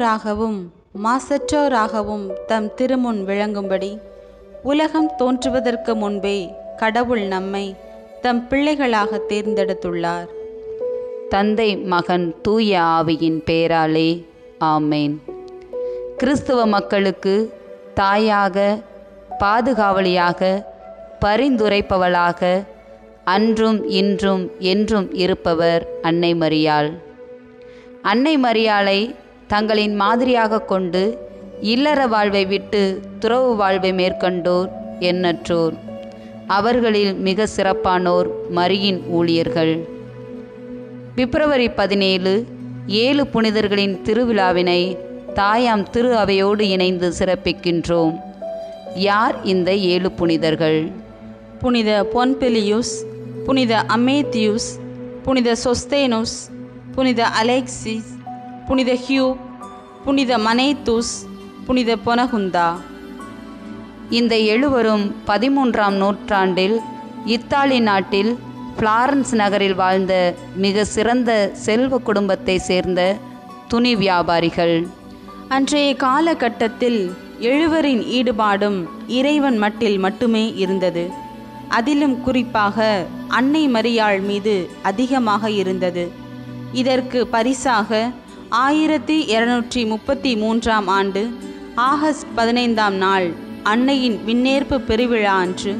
தூயோராகவும் மாசற்றோராகவும் தம் திருமுன் விளங்கும்படி உலகம் தோன்றுவதற்கு முன்பே கடவுள் நம்மை தம் பிள்ளைகளாக தேர்ந்தெடுத்துள்ளார். தந்தை மகன் தூய ஆவியின் பேராலே ஆமேன். கிறிஸ்துவ மக்களுக்கு தாயாக பாதுகாவலியாக பரிந்துரைப்பவளாக அன்றும் இன்றும் என்றும் இருப்பவர் அன்னை மரியாள். அன்னை மரியாளை தங்களின் மாதிரியாக கொண்டு இல்லற வாழ்வை விட்டு துறவு வாழ்வை மேற்கொண்டோர் எண்ணற்றோர். அவர்களில் மிக சிறப்பானோர் மரியின் ஊழியர்கள். பிப்ரவரி பதினேழு ஏழு புனிதர்களின் திருவிழாவினை தாயாம் திரு அவையோடு இணைந்து சிறப்பிக்கின்றோம். யார் இந்த ஏழு புனிதர்கள்? புனித பொன்பெலியூஸ் புனித அமேத்தியூஸ் புனித சொஸ்தேனுஸ் புனித அலெக்சிஸ் புனித ஹியூ புனித மனேத்தூஸ் புனித பொனகுந்தா. இந்த எழுவரும் பதிமூன்றாம் நூற்றாண்டில் இத்தாலி நாட்டில் பிளாரன்ஸ் நகரில் வாழ்ந்த மிக சிறந்த செல்வ குடும்பத்தை சேர்ந்த துணி வியாபாரிகள். அன்றைய காலகட்டத்தில் எழுவரின் ஈடுபாடும் இறைவன் மட்டில் மட்டுமே இருந்தது. அதிலும் குறிப்பாக அன்னை மரியாள் மீது அதிகமாக இருந்தது. இதற்கு பரிசாக ஆயிரத்தி இருநூற்றி முப்பத்தி மூன்றாம் ஆண்டு ஆகஸ்ட் பதினைந்தாம் நாள் அன்னையின் விண்ணேற்பு பெருவிழா அன்று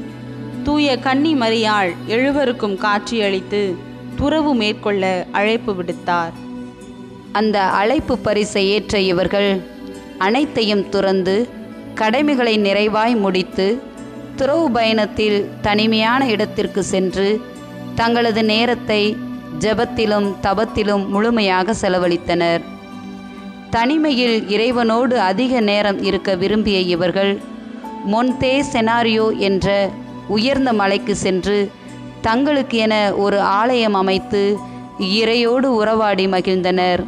தூய கன்னி மரியாள் எழுவருக்கும் காட்சியளித்து துறவு மேற்கொள்ள அழைப்பு விடுத்தார். அந்த அழைப்பு பரிசை ஏற்ற இவர்கள் அனைத்தையும் துறந்து கடமைகளை நிறைவாய் முடித்து துறவு பயணத்தில் தனிமையான இடத்திற்கு சென்று தங்களது நேரத்தை ஜெபத்திலும் தபத்திலும் முழுமையாக செலவழித்தனர். தனிமையில் இறைவனோடு அதிக நேரம் இருக்க விரும்பிய இவர்கள் மொன்தே செனாரியோ என்ற உயர்ந்த மலைக்கு சென்று தங்களுக்கு என ஒரு ஆலயம் அமைத்து இறையோடு உறவாடி மகிழ்ந்தனர்.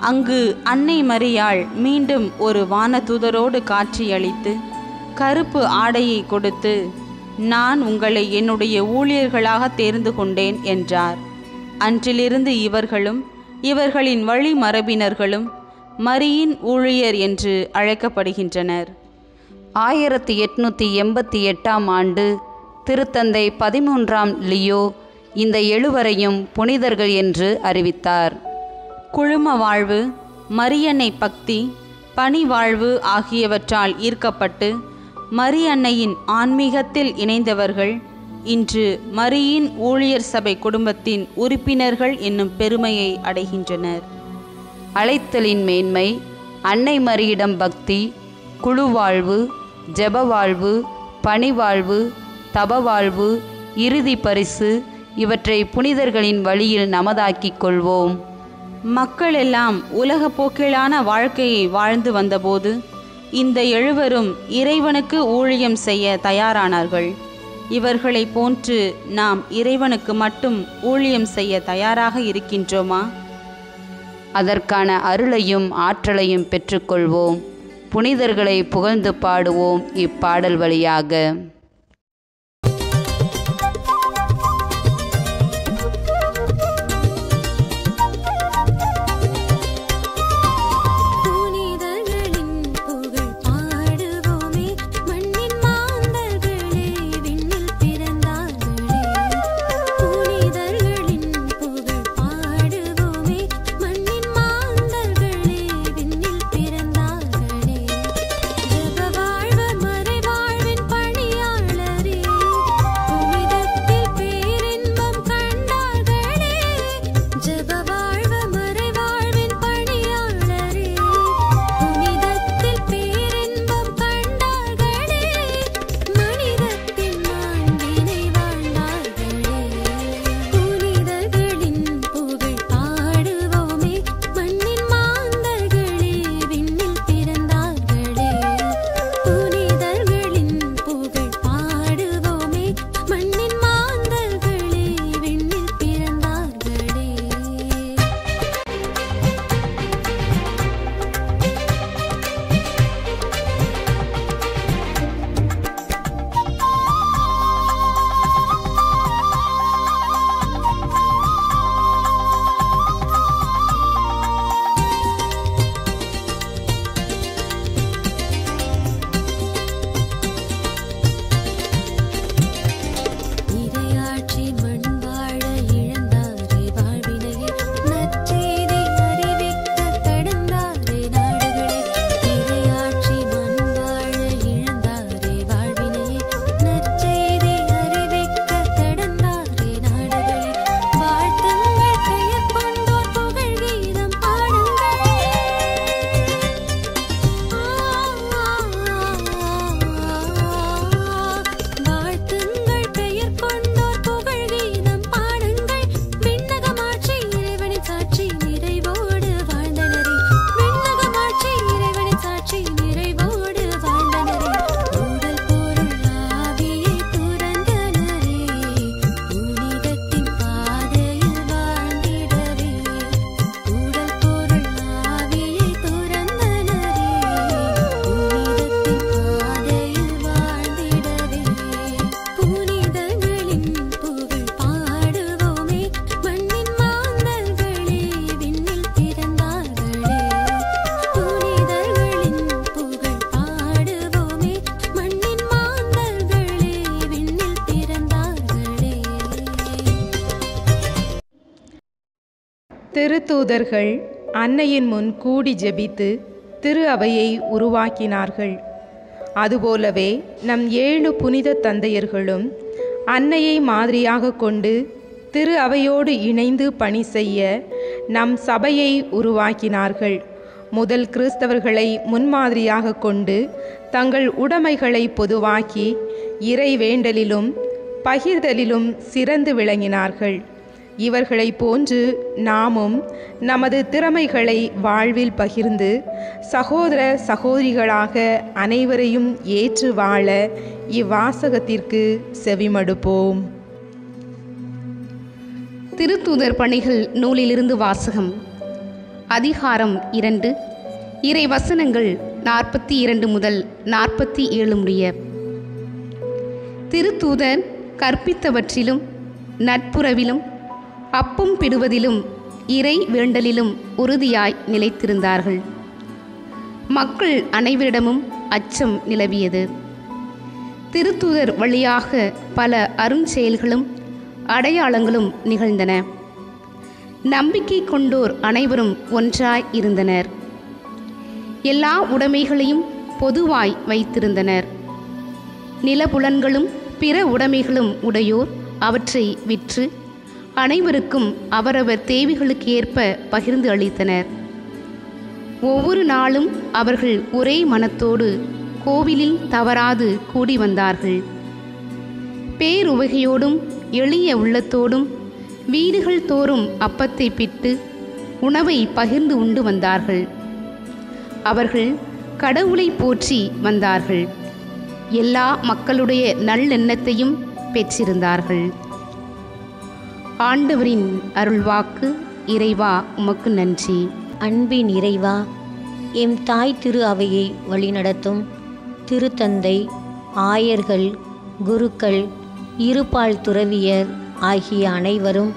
அங்கு அன்னை மரியாள் மீண்டும் ஒரு வானதூதரோடு காட்சியளித்து கருப்பு ஆடையை கொடுத்து நான் உங்களை என்னுடைய ஊழியர்களாக தேர்ந்து கொண்டேன் என்றார். அன்றிலிருந்து இவர்களும் இவர்களின் வழிமரபினர்களும் மரியின் ஊழியர் என்று அழைக்கப்படுகின்றனர். ஆயிரத்தி எட்நூற்றி எண்பத்தி எட்டாம் ஆண்டு திருத்தந்தை பதிமூன்றாம் லியோ இந்த எழுவரையும் புனிதர்கள் என்று அறிவித்தார். குழும வாழ்வு மரியன்னை பக்தி பணி வாழ்வு ஆகியவற்றால் ஈர்க்கப்பட்டு மரியன்னையின் ஆன்மீகத்தில் இணைந்தவர்கள் இன்று மரியின் ஊழியர் சபை குடும்பத்தின் உறுப்பினர்கள் என்னும் பெருமையை அடைகின்றனர். அழைத்தலின் மேன்மை அன்னை மரியிடம் பக்தி குழு வாழ்வு பணிவாழ்வு வாழ்வு பணி வாழ்வு தப வாழ்வு இறுதி பரிசு இவற்றை புனிதர்களின் வழியில் நமதாக்கிக் கொள்வோம். மக்கள் எல்லாம் உலக போக்கிலான வாழ்க்கையை வாழ்ந்து வந்தபோது இந்த எழுவரும் இறைவனுக்கு ஊழியம் செய்ய தயாரானார்கள். இவர்களை போன்று நாம் இறைவனுக்கு மட்டும் ஊழியம் செய்ய தயாராக இருக்கின்றோமா? அதற்கான அருளையும் ஆற்றலையும் பெற்றுக்கொள்வோம். புனிதர்களை புகழ்ந்து பாடுவோம் இப்பாடல் வழியாக. திருத்தூதர்கள் அன்னையின் முன் கூடி ஜெபித்து திரு அவையை உருவாக்கினார்கள். அதுபோலவே நம் ஏழு புனித தந்தையர்களும் அன்னையை மாதிரியாக கொண்டு திரு அவையோடு இணைந்து பணி செய்ய நம் சபையை உருவாக்கினார்கள். முதல் கிறிஸ்தவர்களை முன்மாதிரியாக கொண்டு தங்கள் உடைமைகளை பொதுவாக்கி இறைவேண்டலிலும் பகிர்தலிலும் சிறந்து விளங்கினார்கள். இவர்களைப் போன்று நாமும் நமது திறமைகளை வாழ்வில் பகிர்ந்து சகோதர சகோதரிகளாக அனைவரையும் ஏற்று வாழ இவ்வாசகத்திற்கு செவிமடுப்போம். திருத்தூதர் பணிகள் நூலிலிருந்து வாசகம். அதிகாரம் இரண்டு. இறை வசனங்கள் நாற்பத்தி இரண்டு முதல் நாற்பத்தி ஏழு முடிய. திருத்தூதர் கற்பித்தவற்றிலும் நட்புறவிலும் அப்பம் பிடுவதிலும் இறை வேண்டலிலும் உறுதியாய் நிலைத்திருந்தார்கள். மக்கள் அனைவரிடமும் அச்சம் நிலவியது. திருத்தூதர் வழியாக பல அருஞ்செயல்களும் அடையாளங்களும் நிகழ்ந்தன. நம்பிக்கை கொண்டோர் அனைவரும் ஒன்றாய் இருந்தனர். எல்லா உடைமைகளையும் பொதுவாய் வைத்திருந்தனர். நிலபுலன்களும் பிற உடைமைகளும் உடையோர் அவற்றை விற்று அனைவருக்கும் அவரவர் தேவைகளுக்கு ஏற்ப பகிர்ந்து அளித்தனர். ஒவ்வொரு நாளும் அவர்கள் ஒரே மனத்தோடு கோவிலில் தவறாது கூடி வந்தார்கள். பேருவகையோடும் எளிய உள்ளத்தோடும் வீடுகள் தோறும் அப்பத்தை பிட்டு உணவை பகிர்ந்து உண்டு வந்தார்கள். அவர்கள் கடவுளை போற்றி வந்தார்கள். எல்லா மக்களுடைய நல்லெண்ணத்தையும் பெற்றிருந்தார்கள். ஆண்டவரின் அருள்வாக்கு இறைவா உமக்கு நன்றி. அன்பின் இறைவா எம் தாய் திரு அவையை வழிநடத்தும் திருத்தந்தை ஆயர்கள் குருக்கள் இருபால் துறவியர் ஆகிய அனைவரும்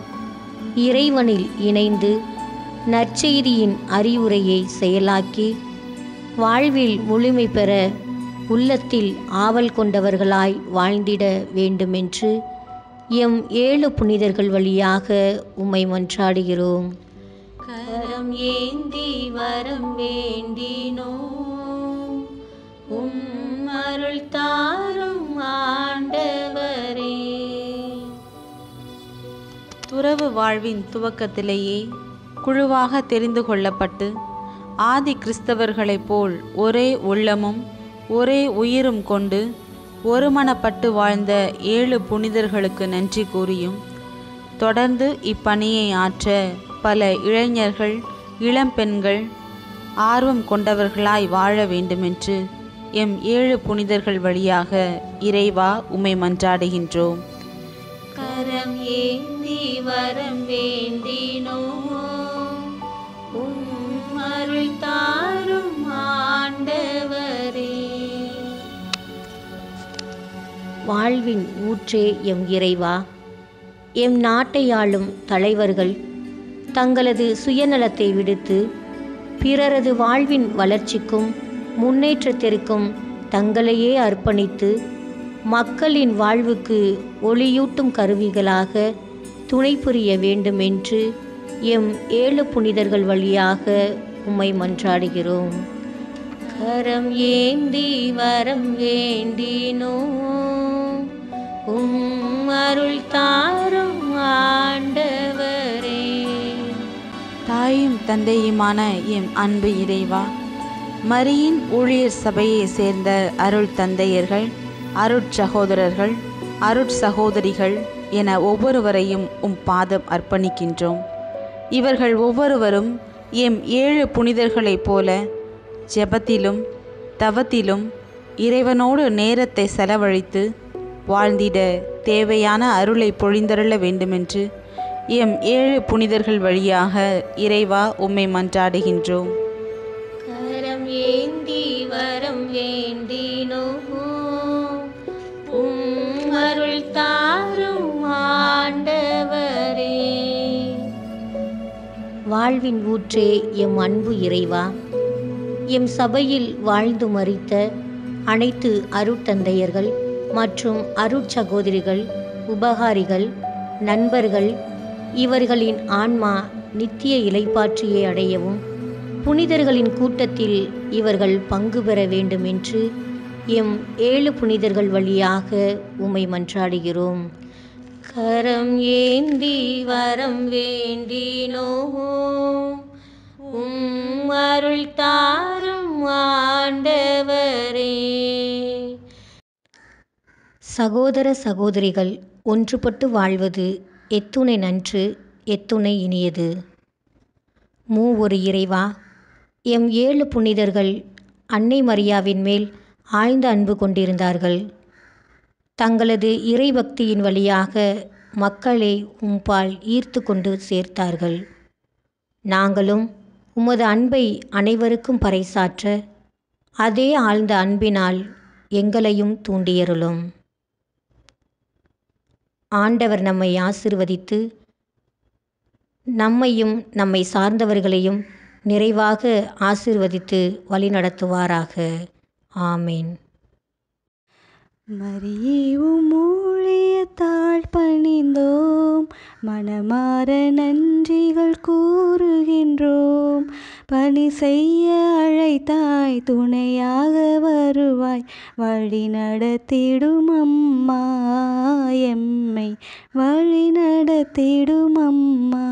இறைவனில் இணைந்து நற்செய்தியின் அறிவுரையை செயலாக்கி வாழ்வில் முழுமை பெற உள்ளத்தில் ஆவல் கொண்டவர்களாய் வாழ்ந்திட வேண்டுமென்று எம் ஏழு புனிதர்கள் வழியாக உம்மை மன்றாடுகிறோம். கரம் ஏந்தி வரம் வேண்டினோ உம் அருள் தாரும் ஆண்டவரே. துறவு வாழ்வின் துவக்கத்திலேயே குழுவாக தெரிந்து கொள்ளப்பட்டு ஆதி கிறிஸ்தவர்களைப் போல் ஒரே உள்ளமும் ஒரே உயிரும் கொண்டு ஒருமனப்பட்டு வாழ்ந்த ஏழு புனிதர்களுக்கு நன்றி கூறியும். தொடர்ந்து இப்பணியை ஆற்ற பல இளைஞர்கள் இளம்பெண்கள் ஆர்வம் கொண்டவர்களாய் வாழ வேண்டுமென்று எம் ஏழு புனிதர்கள் வழியாக இறைவா உமை மன்றாடுகின்றோம். கரம் ஏந்தி வரம் வேண்டி வாழ்வின் ஊற்றே எம் இறைவா. எம் நாட்டை ஆளும் தலைவர்கள் தங்களது சுயநலத்தை விடுத்து பிறரது வாழ்வின் வளர்ச்சிக்கும் முன்னேற்றத்திற்கும் தங்களையே அர்ப்பணித்து மக்களின் வாழ்வுக்கு ஒளியூட்டும் கருவிகளாக துணை புரிய வேண்டுமென்று எம் ஏழு புனிதர்கள் வழியாக உம்மை மன்றாடுகிறோம். கரம் ஏந்தி வரம் வேண்டினோ உம் அருள் தாரும் ஆண்டவரே. தாயும் தந்தையுமான எம் அன்பு இறைவா மரியின் ஊழியர் சபையை சேர்ந்த அருள் தந்தையர்கள் அருட்சகோதரர்கள் அருட்சகோதரிகள் என ஒவ்வொருவரையும் உம் பாதம் அர்ப்பணிக்கின்றோம். இவர்கள் ஒவ்வொருவரும் எம் ஏழு புனிதர்களைப் போல ஜெபத்திலும் தவத்திலும் இறைவனோடு நேரத்தை செலவழித்து வாழ்ந்திட தேவையான அருளை பொழிந்தருள வேண்டுமென்று எம் ஏழு புனிதர்கள் வழியாக இறைவா உம்மை மன்றாடுகின்றோம். கரம் ஏந்தி வரம் வேண்டினோ உம் அருள் தாரும் ஆண்டவரே. வாழ்வின் ஊற்றே எம் அன்பு இறைவா. எம் சபையில் வாழ்ந்து மறித்த அனைத்து அருட்தந்தையர்கள் மற்றும் அருட்சகோதரிகள் உபகாரிகள் நண்பர்கள் இவர்களின் ஆன்மா நித்திய இலைப்பாற்றியை அடையவும் புனிதர்களின் கூட்டத்தில் இவர்கள் பங்கு பெற வேண்டும் என்று எம் ஏழு புனிதர்கள் வழியாக உமை மன்றாடுகிறோம். கரம் ஏந்தி வரம் வேண்டினோ உம் அருள் தாரும் ஆண்ட சகோதர சகோதரிகள் ஒன்றுபட்டு வாழ்வது எத்துணை நன்று எத்துணை இனியது. மூ ஒரு இறைவா எம் ஏழு புனிதர்கள் அன்னை மரியாவின் மேல் ஆழ்ந்த அன்பு கொண்டிருந்தார்கள். தங்களது இறைபக்தியின் வழியாக மக்களை உம்பால் ஈர்த்து கொண்டு சேர்த்தார்கள். நாங்களும் உமது அன்பை அனைவருக்கும் பறைசாற்ற அதே ஆழ்ந்த அன்பினால் எங்களையும் தூண்டியருளும். ஆண்டவர் நம்மை ஆசிர்வதித்து நம்மையும் நம்மை சார்ந்தவர்களையும் நிறைவாக ஆசிர்வதித்து வழிநடத்துவாராக. ஆமேன். மரியும் ஊழியத்தாள் பணிந்தோம் மனமாற நன்றிகள் கூறுகின்றோம். பணி செய்ய அழைத்தாய் துணையாக வருவாய். வழி நடத்திடும் அம்மா எம்மை வழி நடத்திடும் அம்மா.